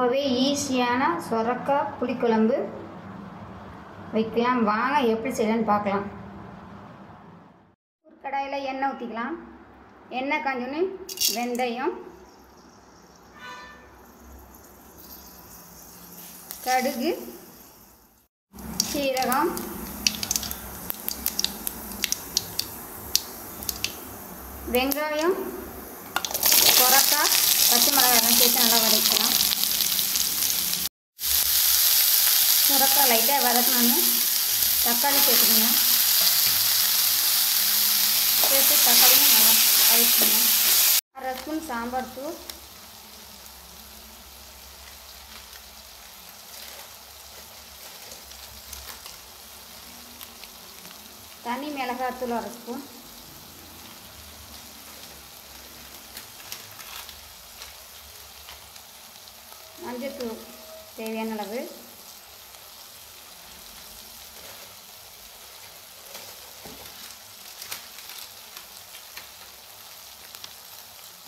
ரொம்பவே ஈஸியான சொரக்காய் புளிக்குழம்பு. வைக்கலாம். வாங்க எப்படி செய்யலான்னு பார்க்கலாம். ஒரு கடாயில் எண்ணெய் ஊற்றிக்கலாம் எண்ணெய் காஞ்சோன்னு வெந்தயம். கடுகு. சீரகம். வெங்காயம். சொரக்காய் பச்சை மிளகாய் சேர்த்து நல்லா வதக்கலாம் சுரக்காய் லைட்டாக வதக்கணுன்னு தக்காளி சேர்த்துக்கோங்க சேர்த்து தக்காளியும் நல்லா வதக்கணும் அரை ஸ்பூன் சாம்பார் தூள் தனி மிளகாத்தூள் அரை ஸ்பூன் மஞ்சத்தூள் தேவையான அளவு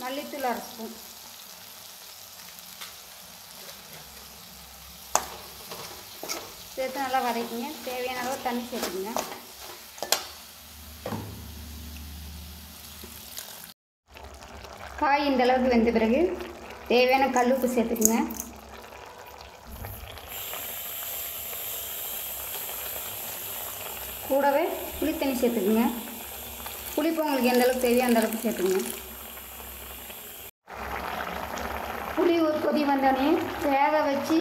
மல்லித்தூள் அரை ஸ்பூன். சேர்த்து நல்லா வதக்கிங்க. தேவையான அளவு தண்ணி சேர்த்துக்குங்க. காய் இந்த அளவுக்கு வெந்த பிறகு தேவையான கல்லுப்பு சேர்த்துக்குங்க. கூடவே புளித்தண்ணி சேர்த்துக்குங்க. புளிப்பு உங்களுக்கு எந்த அளவுக்கு தேவையோ அந்த அளவுக்கு சேர்த்துக்குங்க புளி ஒரு கொதி வந்தோடனே வேக வச்சு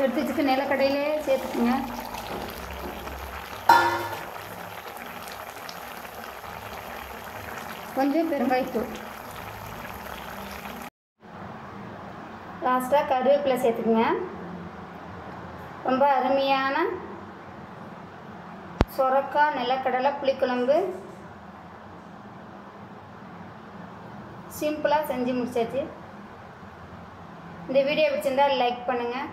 எடுத்து வச்சுட்டு நிலக்கடையிலே சேர்த்துக்குங்க. கொஞ்சம் பெருங்காயத்தூள். லாஸ்ட்டாக கருவேப்பிலை சேர்த்துக்குங்க. ரொம்ப அருமையான சொரக்கா நிலக்கடலை புளிக்குழம்பு. சிம்பிளாக செஞ்சு முடிச்சாச்சு. இந்த வீடியோ பிடிச்சிருந்தால் லைக் பண்ணுங்கள்